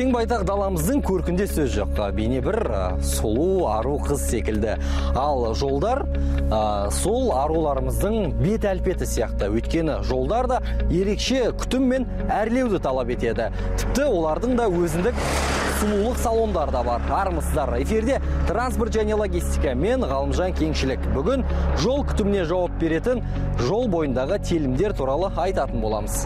кең байтақ даламыздың көркінде сөз жоқ бейне бір сұлу ару қыз секілді. Ал жолдар сол аруларымыздың бет әлпеті сияқты. Өйткені жолдар да ерекше күтім мен әрлеуді талап етеді. Тіпті олардың да өзіндік сұлулық салондары да бар. Армысыздар эфирде транспорт және логистика мен ғалымжан кеңшілік. Бүгін жол күтіміне жауап беретін жол бойындағы телімдер туралы айтатын боламыз.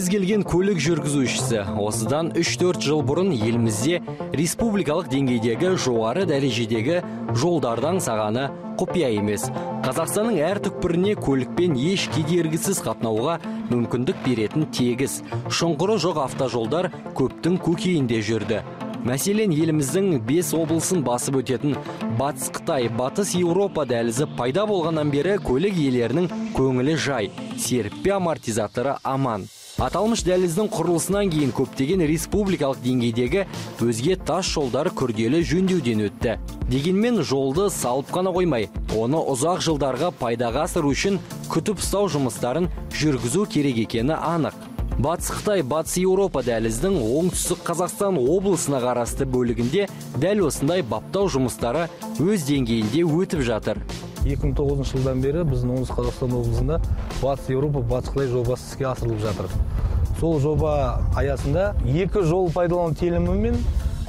Кез келген көлік жүргізушісі. Осыдан 3-4 жыл бұрын елімізде республикалық деңгейдегі жоғары дәрежедегі жолдардан сағаны құпия емес. Қазақстанның әр түкпіріне көлікпен еш кедергісіз қатынауға мүмкіндік беретін тегіс. Шұңқыры жоқ автожолдар көптің көкейінде жүрді. Мәселен еліміздің бес облысын басып өтетін батыс қытай батыс еуропа дәлізі пайда болғаннан бері көлік иелерінің көңілі жай. Серіппе амортизаторы аман. Аталмыш дәліздің құрылысынан кейін көптеген республикалық деңгейдегі өзге тас жолдар күрделі жөндеуден өтті. Дегенмен жолды салып қана қоймай оны ұзақ жылдарға пайдаға асыру үшін күтіп ұстау жұмыстарын жүргізу керек екені анық. Батыс қытай батыс еуропа дәліздің оңтүстік қазақстан облысына қарасты бөлігінде дәл осындай баптау жұмыстары өз деңгейінде өтіп жатыр. 2009 жылдан бері біздің оңтүстік қазақстан облысында батыс еуропа батыс қытай жобасы іске асырылып жатыр. Сол жоба аясында екі жол пайдалану телімі мен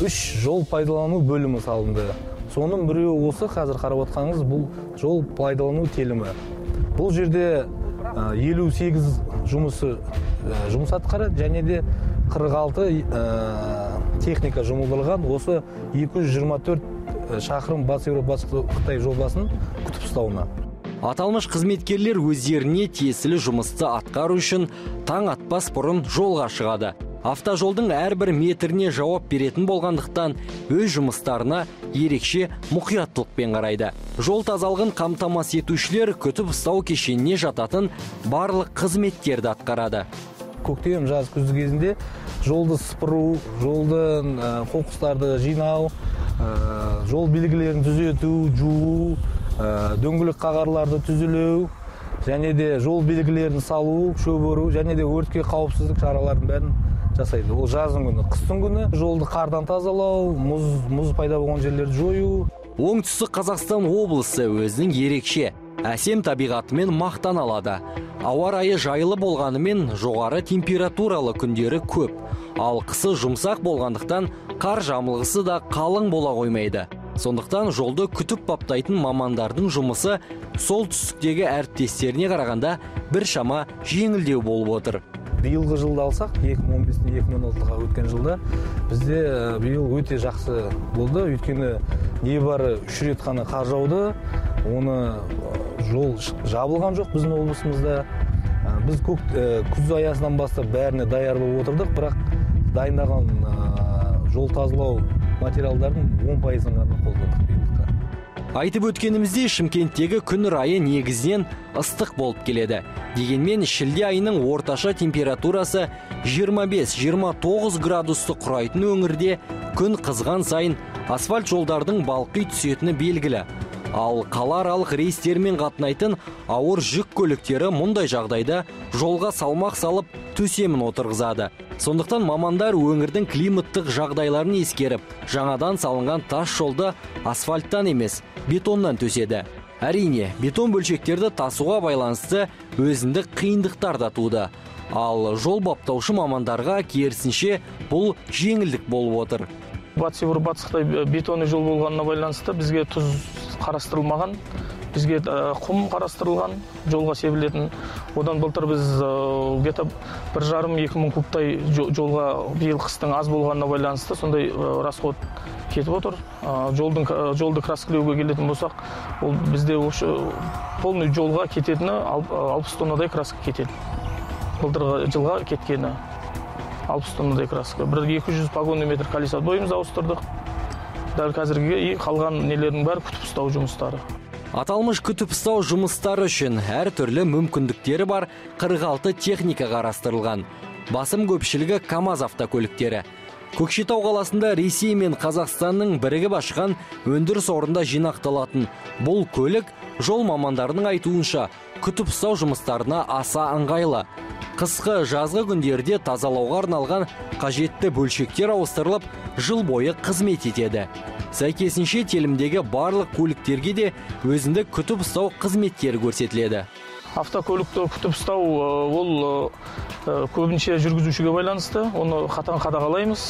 үш жол пайдалану бөлімі салынды. Соның біреуі осы қазір қарап отқаныңыз бұл жол пайдалану телімі. Бұл жерде елу сегіз жұмысы жұмыс атқарады және де 46 техника жұмылдырылған. Осы 224 шақырым батыс еуропа қытай жобасын күтіп ұстауына. Аталмыш қызметкерлер өздеріне тиесілі жұмысты атқару үшін таң атпас бұрын жолға шығады. Автожолдың әрбір метріне жауап беретін болғандықтан өз жұмыстарына ерекше мұқияттылықпен қарайды. Жол тазалығын қамтамасыз етушілер күтіп ұстау кешеніне жататын барлық қызметтерді атқарады. Көктем жаз күз кезінде жолды сыпыру жолды қоқыстарды жинау Э, жол белгілерін түзету жуу э, дөңгелек қағарларды түзелеу және де жол белгілерін салу шөп және де өртке қауіпсіздік шараларын бәрін жасайды. Ол жаздың күні. Қыстың күні жолды қардан тазалау мұз мұз пайда болған жерлерді жою. Оңтүстік қазақстан облысы өзінің ерекше әсем табиғатымен мақтан алады. Ауа райы жайлы болғанымен жоғары температуралы күндері көп. Ал қысы жұмсақ болғандықтан қар жамылғысы да қалың бола қоймайды. Сондықтан жолды күтіп баптайтын мамандардың жұмысы солтүстіктегі әріптестеріне қарағанда біршама жеңілдеу болып отыр. Биылғы жылды алсақ 2015 2016-ға өткен жылда бізде биыл өте жақсы болды. Өйткені небары үш рет қана қар жауды. Оны жол жабылған жоқ біздің облысымызда. Біз көк, күз аясынан бастап бәріне даяр болып отырдық. Бірақ дайындаған жол тазалау материалдардың он пайызын ғана қолдандық биылдыққа айтып өткенімізде шымкенттегі күн райы негізінен ыстық болып келеді. Дегенмен шілде айының орташа температурасы 25-29 градусты құрайтын өңірде күн қызған сайын асфальт жолдардың балқи түсетіні белгілі. Ал қалааралық рейстермен қатынайтын ауыр жүк көліктері мұндай жағдайда жолға салмақ салып төсемін отырғызады. Сондықтан мамандар өңірдің климаттық жағдайларын ескеріп жаңадан салынған тас жолды асфальттан емес бетоннан төседі. Әрине бетон бөлшектерді тасуға байланысты өзіндік қиындықтар да туды. Ал жол баптаушы мамандарға керісінше бұл жеңілдік болып отыр. Батыс еуропа батыс қытай бетонный жол болғанына байланысты бізге тұз қарастырылмаған бізге құм қарастырылған жолға себілетін. Одан былтыр біз где то бір жарым екі мың кубтай жолға биыл қыстың аз болғанына байланысты сондай расход кетіп отыр. Жолдың жолды краскілеуге келетін болсақ ол бізде полный жолға кететіні алпыс тоннадай краска кетеді. Былтырғы жылға кеткені. Алпыс тоннадай краска. Бір екі жүз погонный метр колесодвойымызды ауыстырдық. Дәл қазіргі қалған нелердің бәрі күтіп ұстау жұмыстары. Аталмыш күтіп ұстау жұмыстары үшін түрлі мүмкіндіктері бар 46 техника қарастырылған. Басым көпшілігі камаз автокөліктері. Көкшетау қаласында ресей мен қазақстанның бірігіп ашқан өндіріс орында жинақталатын. Бұл көлік жол мамандарының айтуынша күтіп ұстау жұмыстарына аса ыңғайлы. Қысқы жазғы күндерде тазалауға арналған қажетті бөлшектер ауыстырылып жыл бойы қызмет етеді. Сәйкесінше телімдегі барлық көліктерге де өзіндік күтіп ұстау қызметтері көрсетіледі. Автокөлікті күтіп ұстау ол көбінше жүргізушіге байланысты. Оны қатаң қадағалаймыз.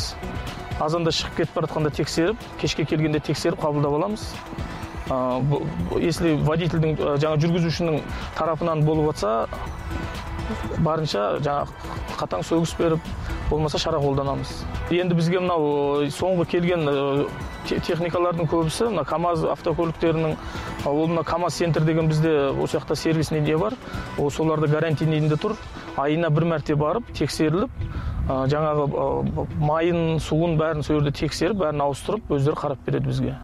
Азанда шығып кетіп бара жатқанда тексеріп кешке келгенде тексеріп қабылдап аламыз. Если водительдің жаңа жүргізушінің тарапынан болып жатса барынша жаңа қатаң сөгіс беріп болмаса шара қолданамыз. Енді бізге мынау соңғы келген техникалардың көбісі мына камаз автокөліктерінің ол мына камаз центр деген бізде осы жақта сервисный не бар? Ол соларды гарантийныйінде тұр. Айына бір мәрте барып тексеріліп жаңағы майын суын бәрін сол жерде тексеріп бәрін ауыстырып өздері қарап береді бізге.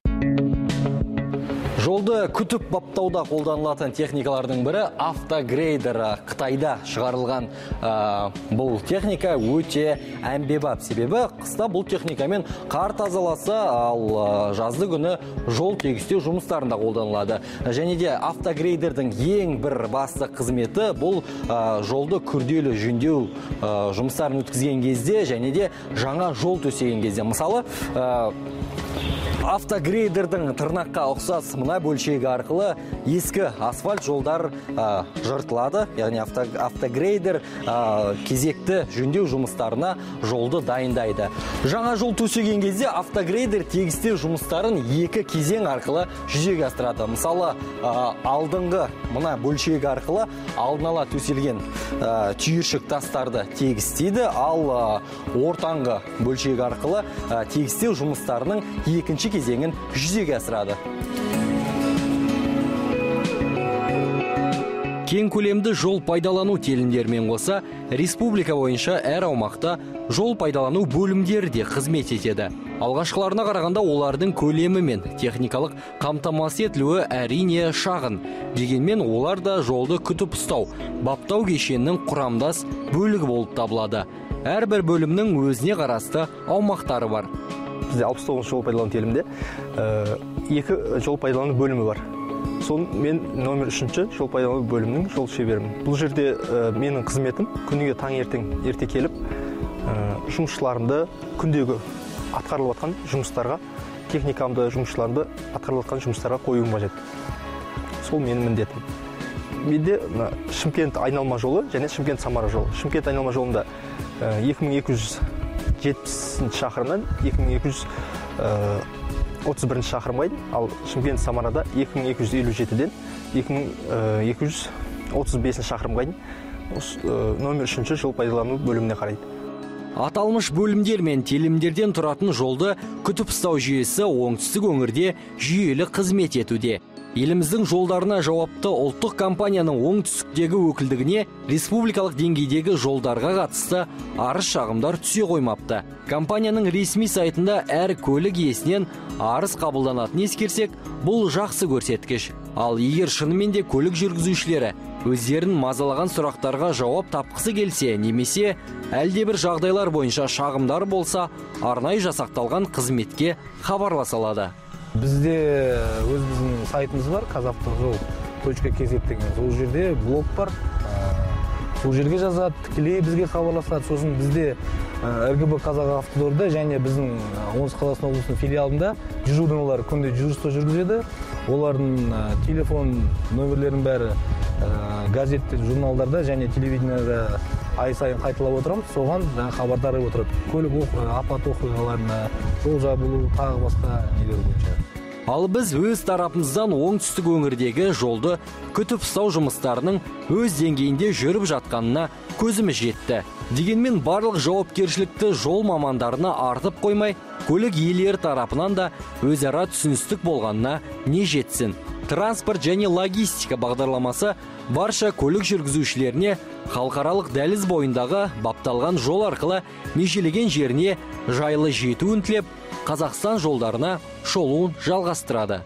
Жолды күтіп баптауда қолданылатын техникалардың бірі автогрейдер қытайда шығарылған. Бұл техника өте әмбебап. Себебі қыста бұл техникамен қар тазаласа ал жазды күні жол тегістеу жұмыстарында қолданылады. Және де автогрейдердің ең бір басты қызметі бұл жолды күрделі жөндеу жұмыстарын өткізген кезде және де жаңа жол төсеген кезде. Мысалы автогрейдердің тырнаққа ұқсас мына бөлшегі арқылы ескі асфальт жолдар жыртылады. Яғни автогрейдер кезекті жөндеу жұмыстарына жолды дайындайды. Жаңа жол төсеген кезде автогрейдер тегістеу жұмыстарын екі кезең арқылы жүзеге асырады. Мысалы алдыңғы мына бөлшегі арқылы алдын ала төселген түйіршік тастарды тегістейді. Ал ортаңғы бөлшегі арқылы тегістеу жұмыстарының екінші кезеңін жүзеге асырады. Кең көлемді жол пайдалану телімдерімен қоса республика бойынша әр аумақта жол пайдалану бөлімдері де қызмет етеді. Алғашқыларына қарағанда олардың көлемі мен техникалық қамтамасыз етілуі әрине шағын. Дегенмен олар да жолды күтіп ұстау баптау кешенінің құрамдас бөлігі болып табылады. Әрбір бөлімнің өзіне қарасты аумақтары бар. Бізде алпыс тоғызыншы жол пайдалану телімінде э, екі жол пайдалану бөлімі бар. Сол мен номер үшінші жол пайдалану бөлімінің жол шеберімін. Бұл жерде ә, менің қызметім күніге таңертең ерте келіп ә, жұмысшыларымды күндегі атқарылып жатқан жұмыстарға техникамды жұмысшыларымды атқарылып жатқан жұмыстарға қоюым қажет. Сол менің міндетім. Менде шымкент айналма жолы және шымкент самара жолы. Шымкент айналма жолында екі мың екі жүз жетпісінші шақырымнан екі мың екі жүз отыз бірінші шақырымға дейін ал шымкент самарада екі мың екі жүз елу жетіден екі мың екі жүз отыз бесінші шақырымға дейін осы номер үшінші жол пайдалану бөліміне қарайды. Аталмыш бөлімдер мен телімдерден тұратын жолды күтіп ұстау жүйесі оңтүстік өңірде жүйелі қызмет етуде. Еліміздің жолдарына жауапты ұлттық компанияның оңтүстіктегі өкілдігіне республикалық деңгейдегі жолдарға қатысты арыз шағымдар түсе қоймапты. Компанияның ресми сайтында әр көлік иесінен арыз қабылданатынын ескерсек бұл жақсы көрсеткіш. Ал егер шынымен де көлік жүргізушілері өздерін мазалаған сұрақтарға жауап тапқысы келсе немесе әлдебір жағдайлар бойынша шағымдар болса арнайы жасақталған қызметке хабарласа алады. Бізде өзіміздің сайтымыз бар казавтожол точка кз деген сол жерде блог бар. Сол жерге жазады тікелей бізге хабарласады. Сосын бізде ргб автодорда және біздің оңтүстік қазақстан облысының филиалында дежурныйлар күнде дежурство жүргізеді. Олардың телефон номерлерінің бәрі газетте журналдарда және телевидениеда ай сайын қайталап отырамыз. Соған жаңағы хабардар етіп отырады көлік апат оқиғаларына жол жабылу тағы басқа нелер бойынша. Ал біз өз тарапымыздан оңтүстік өңірдегі жолды күтіп ұстау жұмыстарының өз деңгейінде жүріп жатқанына көзіміз жетті. Дегенмен барлық жауапкершілікті жол мамандарына артып қоймай көлік иелері тарапынан да өзара түсіністік болғанына не жетсін? Транспорт және логистика бағдарламасы барша көлік жүргізушілеріне халықаралық дәліз бойындағы бапталған жол арқылы межелеген жеріне жайлы жетуін тілеп қазақстан жолдарына шолуын жалғастырады.